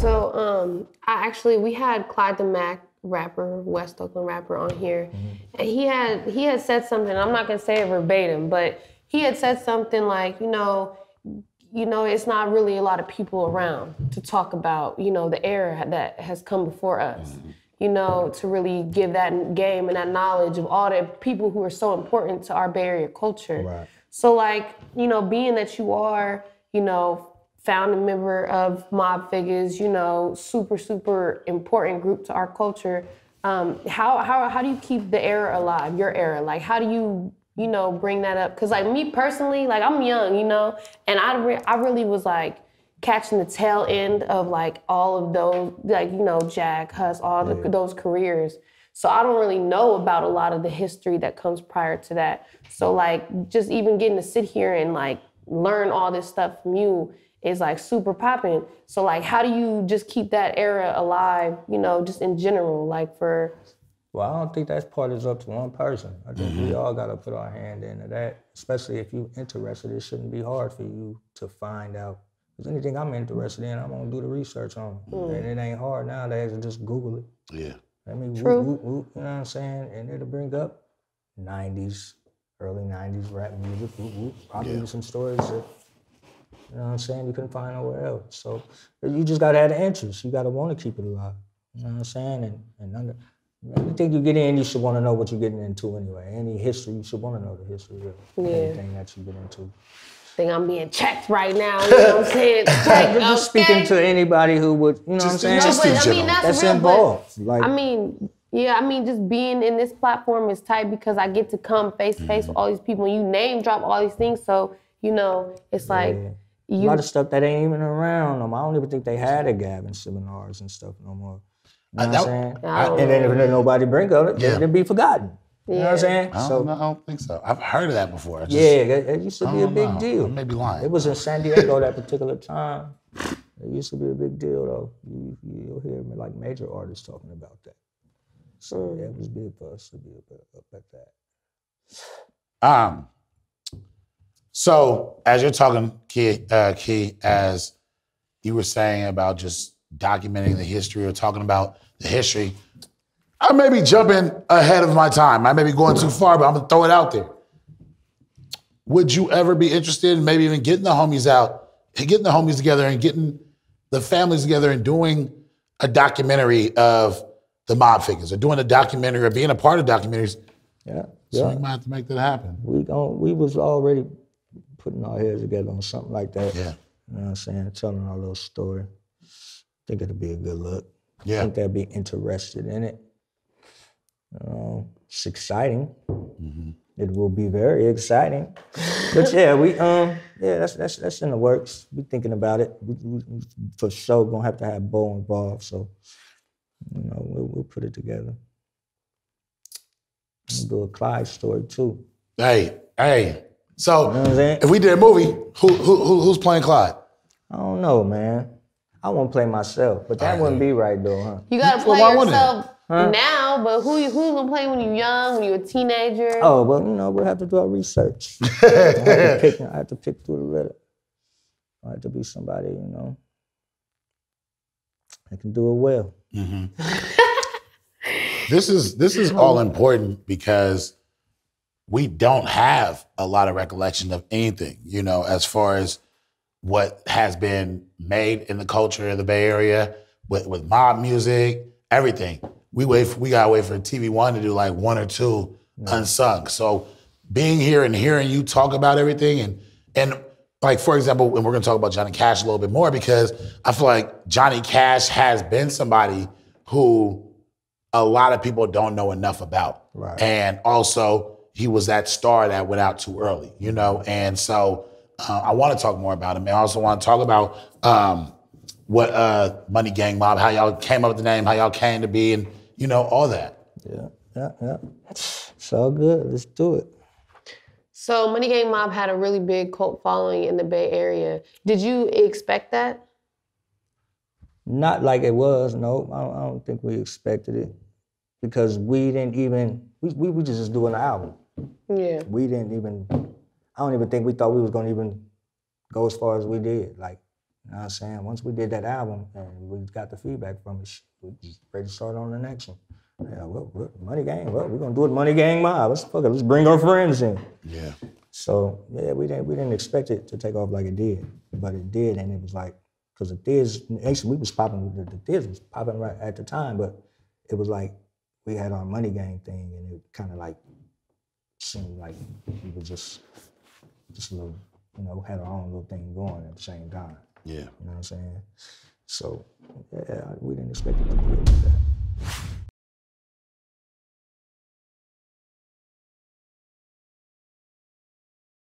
So um, I actually we had Clyde the Mac rapper, West Oakland rapper on here, and he had he had said something. I'm not gonna say it verbatim, but he had said something like, you know, you know, it's not really a lot of people around to talk about, you know, the era that has come before us. You know, to really give that game and that knowledge of all the people who are so important to our Bay Area culture. Right. So, like, you know, being that you are, you know, founding member of Mob Figaz, you know, super, super important group to our culture. Um, how, how, how do you keep the era alive, your era? Like, how do you, you know, bring that up? Because, like, me personally, like, I'm young, you know, and I, re- I really was like catching the tail end of like all of those, like, you know, Jacka, Huss, all the, those careers. So I don't really know about a lot of the history that comes prior to that. So like just even getting to sit here and like learn all this stuff from you is like super popping. So like how do you just keep that era alive, you know, just in general, like for Well, I don't think that's part is up to one person. I think we mm-hmm. all got to put our hand into that. Especially if you're interested, it shouldn't be hard for you to find out. Because anything I'm interested in, I'm gonna do the research on. Mm. And it ain't hard nowadays to just Google it. Yeah. I mean, whoop, True. whoop, whoop, you know what I'm saying? And it'll bring up 90s, early 90s rap music, whoop, whoop, probably Yeah. some stories that, you know what I'm saying, you couldn't find nowhere else. So you just gotta have the interest. You gotta wanna keep it alive. You know what I'm saying? And, and under, anything you get in, you should wanna know what you're getting into anyway. Any history, you should wanna know the history of Yeah. anything that you get into. think I'm being checked right now, you know what I'm saying? Checked, But just speaking to anybody who would, you know what I'm Just- saying? No, just but in I general. mean that's, That's real, but- involved. Like, I mean, yeah, I mean, just being in this platform is tight because I get to come face to face with mm-hmm. all these people. You name drop all these things, so you know, it's like Yeah. a lot of stuff that ain't even around them. I don't even think they had a Gavin seminars and stuff no more. You know what that- I'm saying? I and then if nobody bring of it, Yeah. then it'll be forgotten. You know what I'm saying? I don't, So know, I don't think so. I've heard of that before. Just, yeah, it, that used to be a big know. deal. I may be lying. It was in San Diego that particular time. It used to be a big deal though. You, you'll hear like major artists talking about that. So yeah, it was big for us to be up, up at that. Um. So as you're talking, Key, uh, Key, as you were saying about just documenting the history or talking about the history, I may be jumping ahead of my time. I may be going too far, but I'm gonna throw it out there. Would you ever be interested in maybe even getting the homies out, getting the homies together, and getting the families together and doing a documentary of the Mob Figaz, or doing a documentary, or being a part of documentaries? Yeah, So yeah. we might have to make that happen. We gon' we was already putting our heads together on something like that. Yeah. You know what I'm saying? Telling our little story. think it'll be a good look. I Yeah. think they'll be interested in it. You it's exciting. Mm-hmm. It will be very exciting. but yeah, we um yeah that's that's that's in the works. We thinking about it. We, we for sure gonna have to have Bo involved. So you know we'll, we'll put it together. We'll do a Klyde story too. Hey, hey. So You know what I'm if we did a movie, who, who, who who's playing Klyde? I don't know, man. I want to play myself, but that wouldn't be right though, huh? You gotta play why wouldn't yourself now, but who you who's gonna play when you're young, when you're a teenager? Oh, well, you know, we'll have to do our research. I, have to pick, I have to pick through the litter. I have to be somebody, you know, that can do it well. Mm-hmm. This is this is all important because we don't have a lot of recollection of anything, you know, as far as what has been made in the culture of the Bay Area with, with mob music, everything. We wait for, we gotta wait for TV One to do like one or two unsung. So being here and hearing you talk about everything and and like for example, and we're gonna talk about Johnny Cash a little bit more because I feel like Johnny Cash has been somebody who a lot of people don't know enough about. Right. And also, he was that star that went out too early, you know? And so uh, I want to talk more about him. And I also want to talk about um, what uh, Money Gang Mob, how y'all came up with the name, how y'all came to be, and, you know, all that. Yeah, yeah, yeah. It's all good. Let's do it. So Money Gang Mob had a really big cult following in the Bay Area. Did you expect that? Not like it was, no. I don't, I don't think we expected it because we didn't even, we, we were just doing an album. Yeah. we didn't even I don't even think we thought we was gonna even go as far as we did. Like, You know what I'm saying? Once we did that album and we got the feedback from it, we was ready to start on the next one. Yeah, well, well, Money Gang, well, we're gonna do it Money Gang Mob. Let's fuck it, let's bring our friends in. Yeah. So yeah, we didn't we didn't expect it to take off like it did, but it did, and it was like because the Thizz actually we was popping the, the was popping right at the time, but it was like we had our Money Gang thing, and it kind of like seemed like we were just just a little you know had our own little thing going at the same time. Yeah. You know what I'm saying? So yeah, we didn't expect it to be like that.